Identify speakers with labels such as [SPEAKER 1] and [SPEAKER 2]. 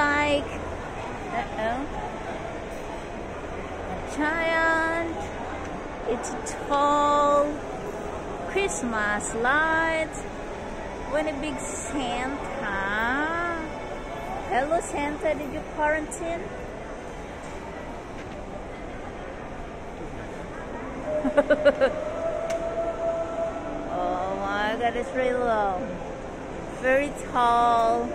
[SPEAKER 1] like uh-oh, a giant. It's a tall Christmas light When a big Santa. Hello Santa, did you quarantine? oh my god, it's really long. Very tall.